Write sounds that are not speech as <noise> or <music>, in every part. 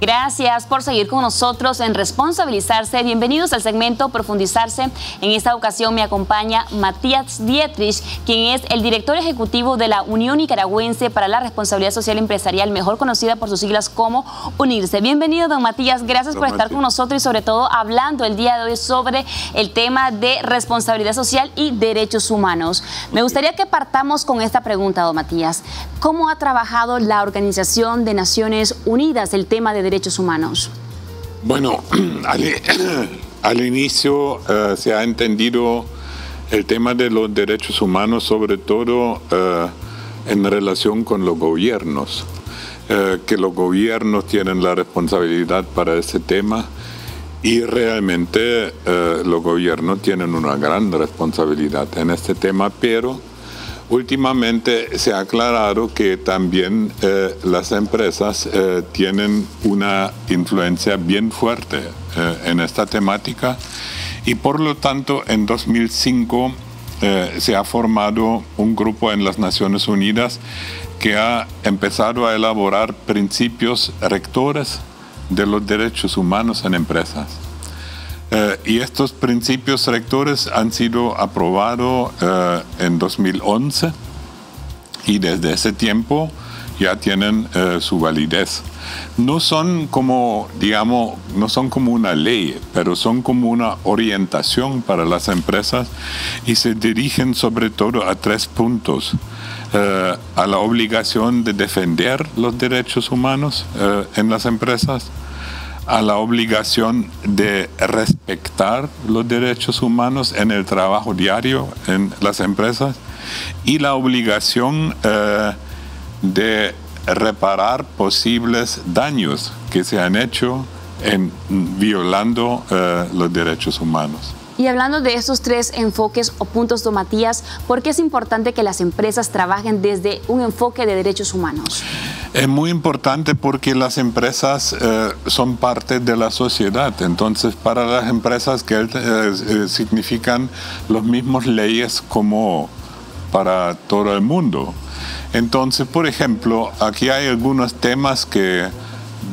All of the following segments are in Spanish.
Gracias por seguir con nosotros en Responsabilizarse. Bienvenidos al segmento Profundizarse. En esta ocasión me acompaña Matías Dietrich, quien es el director ejecutivo de la Unión Nicaragüense para la Responsabilidad Social Empresarial, mejor conocida por sus siglas como UNIRSE. Bienvenido, don Matías. Gracias por estar con nosotros y sobre todo hablando el día de hoy sobre el tema de responsabilidad social y derechos humanos. Me gustaría que partamos con esta pregunta, don Matías. ¿Cómo ha trabajado la Organización de Naciones Unidas el tema de derechos humanos? Bueno, <clears throat> <clears throat> al, inicio eh, se ha entendido el tema de los derechos humanos sobre todo eh, en relación con los gobiernos, eh, que los gobiernos tienen la responsabilidad para ese tema y realmente los gobiernos tienen una gran responsabilidad en este tema, pero Últimamente se ha aclarado que también eh, las empresas eh, tienen una influencia bien fuerte eh, en esta temática y por lo tanto en 2005 se ha formado un grupo en las Naciones Unidas que ha empezado a elaborar principios rectores de los derechos humanos en empresas. Eh, y estos principios rectores han sido aprobados eh, en 2011 y desde ese tiempo ya tienen eh, su validez. No son como, digamos, no son como una ley, pero son como una orientación para las empresas y se dirigen sobre todo a tres puntos. a la obligación de defender los derechos humanos en las empresas, a la obligación de respetar los derechos humanos en el trabajo diario en las empresas y la obligación eh, de reparar posibles daños que se han hecho en violando eh, los derechos humanos. Y hablando de esos tres enfoques o puntos, don Matías, ¿por qué es importante que las empresas trabajen desde un enfoque de derechos humanos? Es muy importante porque las empresas eh, son parte de la sociedad, entonces para las empresas que eh, eh, significan las mismas leyes como para todo el mundo. Entonces, por ejemplo, aquí hay algunos temas que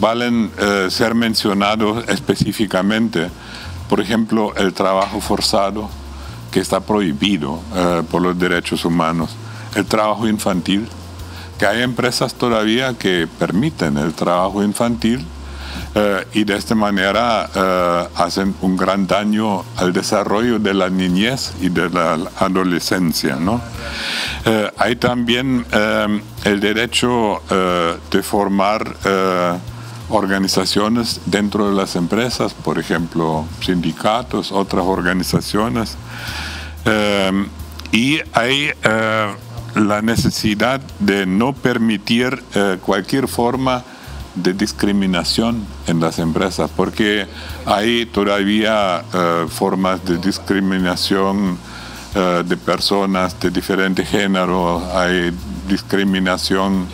valen ser mencionados específicamente. Por ejemplo, el trabajo forzado, que está prohibido eh, por los derechos humanos, el trabajo infantil, que hay empresas todavía que permiten el trabajo infantil eh, y de esta manera eh, hacen un gran daño al desarrollo de la niñez y de la adolescencia. ¿no? hay también el derecho de formar organizaciones dentro de las empresas, por ejemplo, sindicatos, otras organizaciones. Eh, y hay eh, la necesidad de no permitir eh, cualquier forma de discriminación en las empresas, porque hay todavía formas de discriminación de personas de diferentes géneros, hay discriminación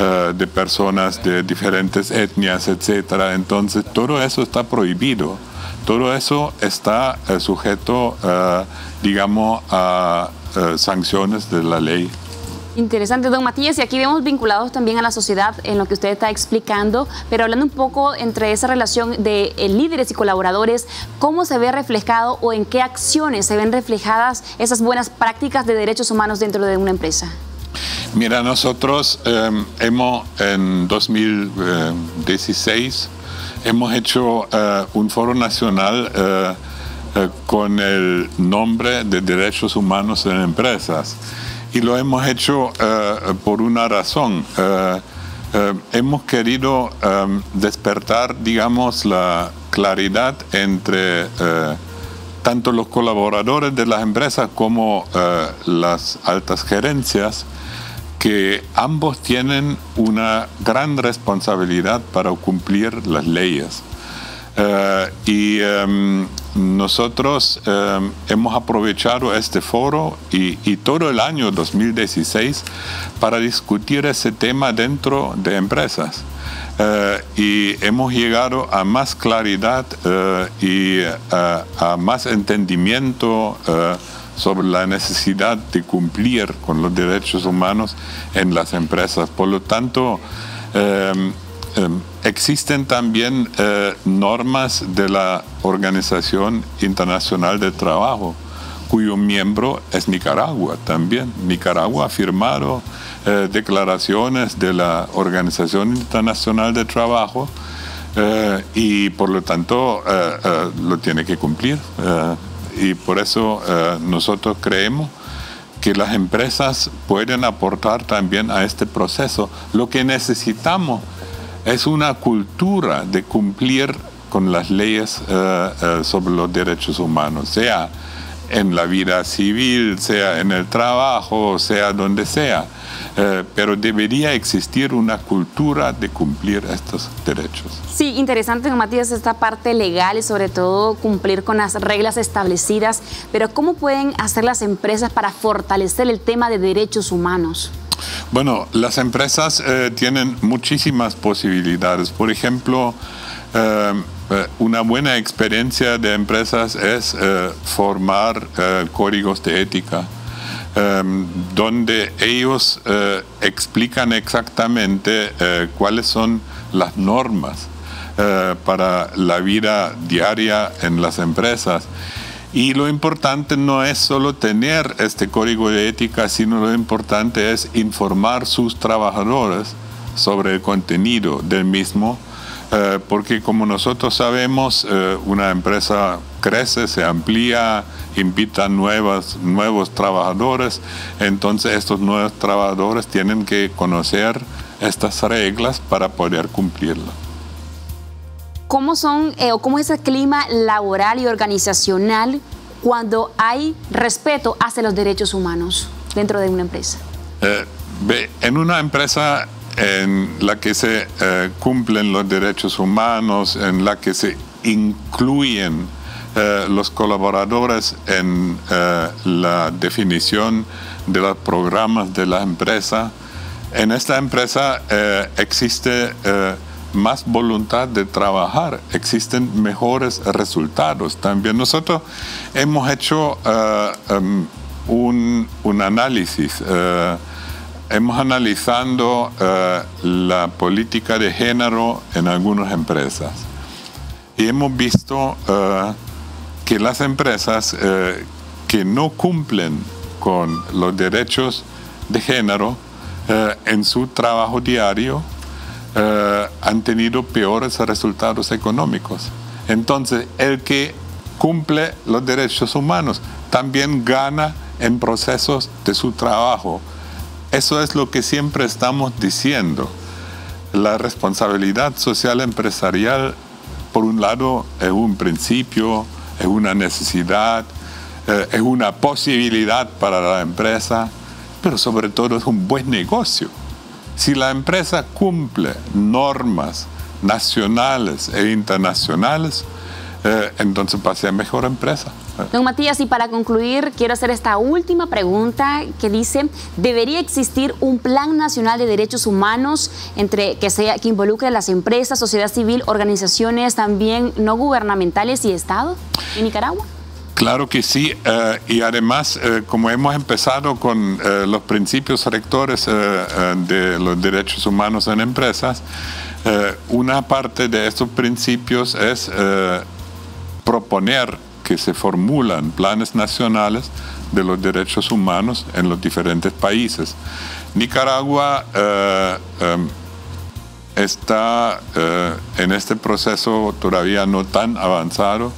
eh, de personas de diferentes etnias, etcétera. Entonces todo eso está prohibido. Todo eso está eh, sujeto, digamos, a sanciones de la ley. Interesante, don Matías, y aquí vemos vinculados también a la sociedad en lo que usted está explicando, pero hablando un poco entre esa relación de líderes y colaboradores, ¿cómo se ve reflejado o en qué acciones se ven reflejadas esas buenas prácticas de derechos humanos dentro de una empresa? Mira, nosotros em, hemos en 2016 hemos hecho eh, un foro nacional eh, eh, con el nombre de derechos humanos en empresas y lo hemos hecho por una razón. hemos querido despertar, digamos, la claridad entre tanto los colaboradores de las empresas como las altas gerencias que ambos tienen una gran responsabilidad para cumplir las leyes. Eh, y em, nosotros em, hemos aprovechado este foro y, todo el año 2016 para discutir ese tema dentro de empresas. Eh, y hemos llegado a más claridad eh, y a más entendimiento sobre la necesidad de cumplir con los derechos humanos en las empresas. Por lo tanto, em, existen también normas de la Organización Internacional del Trabajo, cuyo miembro es Nicaragua también. Nicaragua ha firmado declaraciones de la Organización Internacional del Trabajo y por lo tanto lo tiene que cumplir. y por eso nosotros creemos que las empresas pueden aportar también a este proceso. Lo que necesitamos es una cultura de cumplir con las leyes eh, eh, sobre los derechos humanos, sea en la vida civil, sea en el trabajo, sea donde sea. Eh, pero debería existir una cultura de cumplir estos derechos. Sí, interesante, Matías, esta parte legal y sobre todo cumplir con las reglas establecidas, pero ¿cómo pueden hacer las empresas para fortalecer el tema de derechos humanos? Bueno, las empresas eh, tienen muchísimas posibilidades. Por ejemplo, eh, una buena experiencia de empresas es formar códigos de ética donde ellos eh, explican exactamente eh, cuáles son las normas eh, para la vida diaria en las empresas. Y lo importante no es solo tener este código de ética, sino lo importante es informar sus trabajadores sobre el contenido del mismo, porque como nosotros sabemos, una empresa crece, se amplía, invita nuevos, nuevos trabajadores, entonces estos nuevos trabajadores tienen que conocer estas reglas para poder cumplirlas. ¿Cómo son eh, o cómo es el clima laboral y organizacional cuando hay respeto hacia los derechos humanos dentro de una empresa? Eh, en una empresa en la que se eh, cumplen los derechos humanos, en la que se incluyen los colaboradores en la definición de los programas de la empresa. En esta empresa existe más voluntad de trabajar, existen mejores resultados también. Nosotros hemos hecho em, un, un, análisis, hemos analizado la política de género en algunas empresas y hemos visto que las empresas eh, que no cumplen con los derechos de género eh, en su trabajo diario eh, han tenido peores resultados económicos. Entonces, el que cumple los derechos humanos también gana en procesos de su trabajo. Eso es lo que siempre estamos diciendo. La responsabilidad social empresarial, por un lado, es un principio, es una necesidad, eh, es una posibilidad para la empresa, pero sobre todo es un buen negocio. Si la empresa cumple normas nacionales e internacionales, eh, entonces va a ser mejor empresa. Don Matías, y para concluir, quiero hacer esta última pregunta que dice, ¿debería existir un plan nacional de derechos humanos entre que, sea, que involucre a las empresas, sociedad civil, organizaciones también no gubernamentales y Estado en Nicaragua? Claro que sí, eh, y además, eh, como hemos empezado con eh, los principios rectores de los derechos humanos en empresas, una parte de estos principios es proponer que se formulan planes nacionales de los derechos humanos en los diferentes países. Nicaragua está en este proceso todavía no tan avanzado,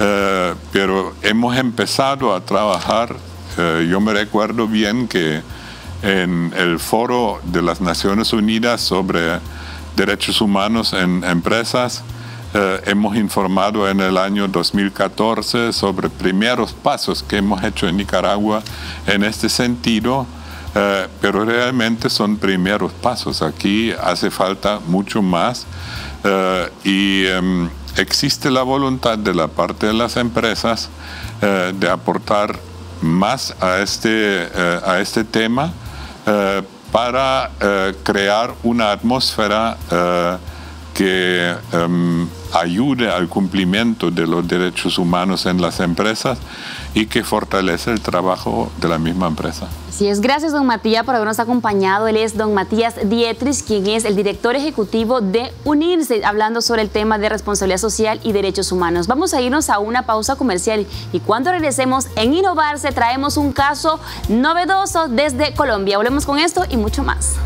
eh, pero hemos empezado a trabajar. yo me recuerdo bien que en el foro de las Naciones Unidas sobre derechos humanos en empresas, eh, hemos informado en el año 2014 sobre primeros pasos que hemos hecho en Nicaragua en este sentido, eh, pero realmente son primeros pasos. Aquí hace falta mucho más eh, y em, existe la voluntad de la parte de las empresas de aportar más a este, a este tema para crear una atmósfera que em, ayude al cumplimiento de los derechos humanos en las empresas y que fortalece el trabajo de la misma empresa. Así es, gracias don Matías por habernos acompañado. Él es don Matías Dietrich, quien es el director ejecutivo de UNIRSE, hablando sobre el tema de responsabilidad social y derechos humanos. Vamos a irnos a una pausa comercial y cuando regresemos en Innovarse traemos un caso novedoso desde Colombia. Volvemos con esto y mucho más.